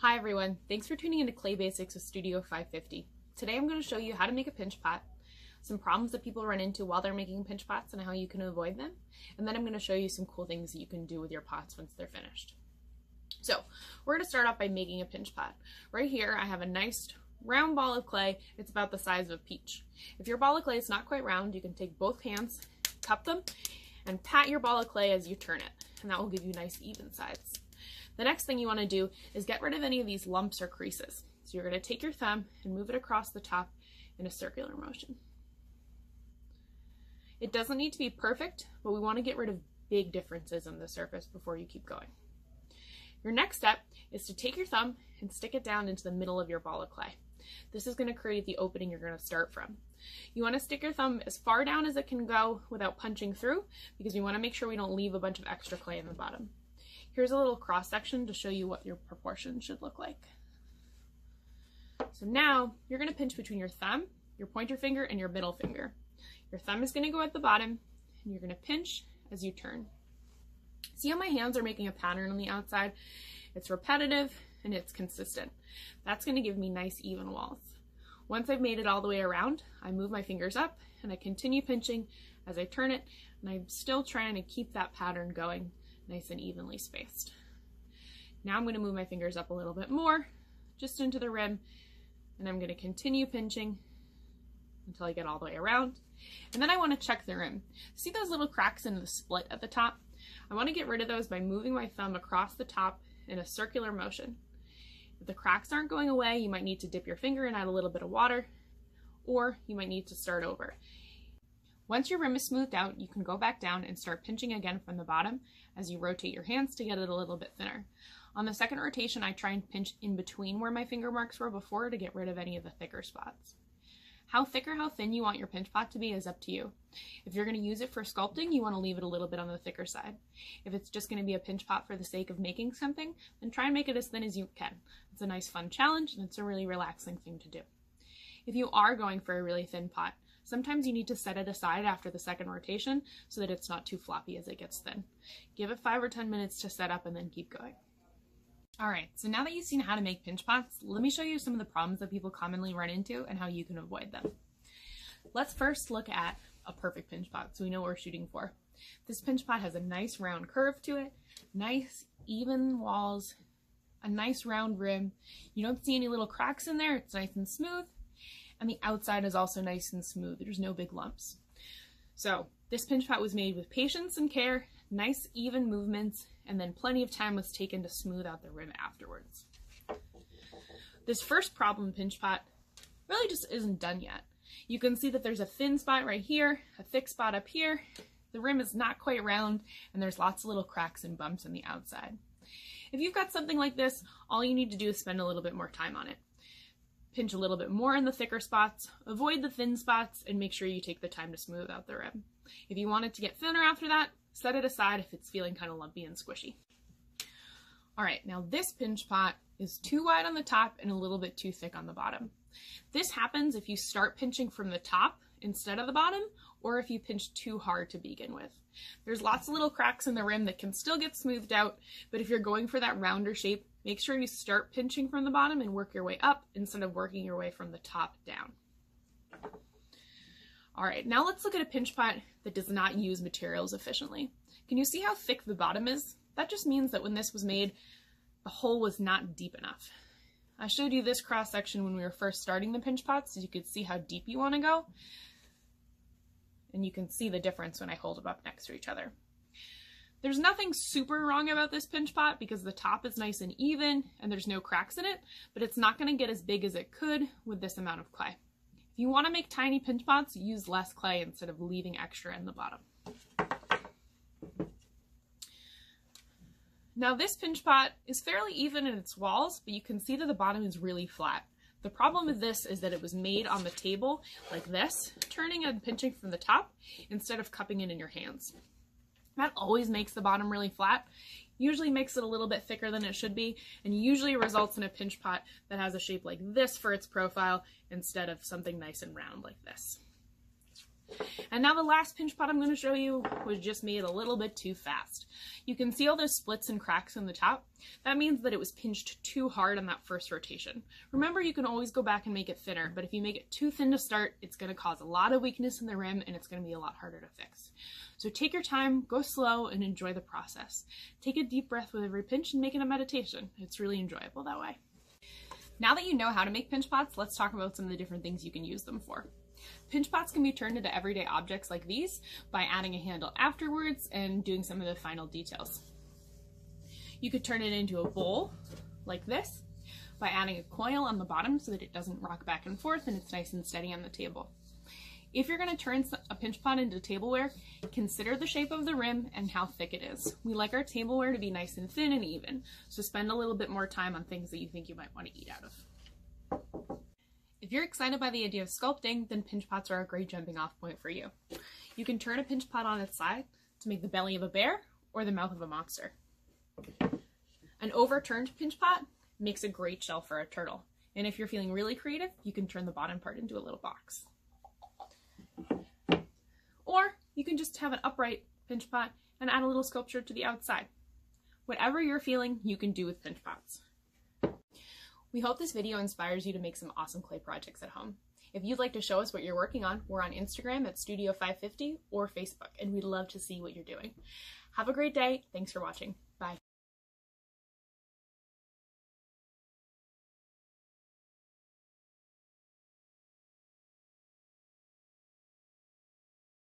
Hi everyone, thanks for tuning into Clay Basics with Studio 550. Today I'm going to show you how to make a pinch pot, some problems that people run into while they're making pinch pots and how you can avoid them, and then I'm going to show you some cool things that you can do with your pots once they're finished. So we're going to start off by making a pinch pot. Right here I have a nice round ball of clay. It's about the size of a peach. If your ball of clay is not quite round, you can take both hands, cup them, and pat your ball of clay as you turn it, and that will give you nice even sides. The next thing you want to do is get rid of any of these lumps or creases. So you're going to take your thumb and move it across the top in a circular motion. It doesn't need to be perfect, but we want to get rid of big differences in the surface before you keep going. Your next step is to take your thumb and stick it down into the middle of your ball of clay. This is going to create the opening you're going to start from. You want to stick your thumb as far down as it can go without punching through because we want to make sure we don't leave a bunch of extra clay in the bottom. Here's a little cross section to show you what your proportion should look like. So now you're going to pinch between your thumb, your pointer finger, and your middle finger. Your thumb is going to go at the bottom and you're going to pinch as you turn. See how my hands are making a pattern on the outside? It's repetitive and it's consistent. That's going to give me nice even walls. Once I've made it all the way around, I move my fingers up and I continue pinching as I turn it and I'm still trying to keep that pattern going nice and evenly spaced. Now I'm going to move my fingers up a little bit more just into the rim and I'm going to continue pinching until I get all the way around. And then I want to check the rim. See those little cracks in the split at the top? I want to get rid of those by moving my thumb across the top in a circular motion. If the cracks aren't going away, you might need to dip your finger and add a little bit of water, or you might need to start over. Once your rim is smoothed out, you can go back down and start pinching again from the bottom as you rotate your hands to get it a little bit thinner. On the second rotation, I try and pinch in between where my finger marks were before to get rid of any of the thicker spots. How thick or how thin you want your pinch pot to be is up to you. If you're going to use it for sculpting, you want to leave it a little bit on the thicker side. If it's just going to be a pinch pot for the sake of making something, then try and make it as thin as you can. It's a nice fun challenge and it's a really relaxing thing to do. If you are going for a really thin pot, sometimes you need to set it aside after the second rotation so that it's not too floppy as it gets thin. Give it 5 or 10 minutes to set up and then keep going. Alright, so now that you've seen how to make pinch pots, let me show you some of the problems that people commonly run into and how you can avoid them. Let's first look at a perfect pinch pot so we know what we're shooting for. This pinch pot has a nice round curve to it, nice even walls, a nice round rim. You don't see any little cracks in there, it's nice and smooth, and the outside is also nice and smooth. There's no big lumps. So this pinch pot was made with patience and care, nice even movements, and then plenty of time was taken to smooth out the rim afterwards. This first problem pinch pot really just isn't done yet. You can see that there's a thin spot right here, a thick spot up here. The rim is not quite round and there's lots of little cracks and bumps on the outside. If you've got something like this, all you need to do is spend a little bit more time on it. Pinch a little bit more in the thicker spots, avoid the thin spots, and make sure you take the time to smooth out the rim. If you want it to get thinner after that, set it aside if it's feeling kind of lumpy and squishy. All right, now this pinch pot is too wide on the top and a little bit too thick on the bottom. This happens if you start pinching from the top instead of the bottom, or if you pinch too hard to begin with. There's lots of little cracks in the rim that can still get smoothed out, but if you're going for that rounder shape, make sure you start pinching from the bottom and work your way up instead of working your way from the top down. All right, now let's look at a pinch pot that does not use materials efficiently. Can you see how thick the bottom is? That just means that when this was made, the hole was not deep enough. I showed you this cross section when we were first starting the pinch pots so you could see how deep you want to go. And you can see the difference when I hold them up next to each other. There's nothing super wrong about this pinch pot because the top is nice and even and there's no cracks in it, but it's not going to get as big as it could with this amount of clay. If you want to make tiny pinch pots, use less clay instead of leaving extra in the bottom. Now this pinch pot is fairly even in its walls, but you can see that the bottom is really flat. The problem with this is that it was made on the table like this, turning and pinching from the top instead of cupping it in your hands. That always makes the bottom really flat usually makes it a little bit thicker than it should be, and usually results in a pinch pot that has a shape like this for its profile instead of something nice and round like this. And now the last pinch pot I'm going to show you was just made a little bit too fast. You can see all those splits and cracks in the top. That means that it was pinched too hard on that first rotation. Remember, you can always go back and make it thinner, but if you make it too thin to start, it's going to cause a lot of weakness in the rim and it's going to be a lot harder to fix. So take your time, go slow, and enjoy the process. Take a deep breath with every pinch and make it a meditation. It's really enjoyable that way. Now that you know how to make pinch pots, let's talk about some of the different things you can use them for. Pinch pots can be turned into everyday objects like these by adding a handle afterwards and doing some of the final details. You could turn it into a bowl like this by adding a coil on the bottom so that it doesn't rock back and forth and it's nice and steady on the table. If you're going to turn a pinch pot into tableware, consider the shape of the rim and how thick it is. We like our tableware to be nice and thin and even, so spend a little bit more time on things that you think you might want to eat out of. If you're excited by the idea of sculpting, then pinch pots are a great jumping off point for you. You can turn a pinch pot on its side to make the belly of a bear or the mouth of a monster. An overturned pinch pot makes a great shell for a turtle. And if you're feeling really creative, you can turn the bottom part into a little box. Or you can just have an upright pinch pot and add a little sculpture to the outside. Whatever you're feeling, you can do with pinch pots. We hope this video inspires you to make some awesome clay projects at home. If you'd like to show us what you're working on, we're on Instagram at Studio550 or Facebook, and we'd love to see what you're doing. Have a great day. Thanks for watching. Bye.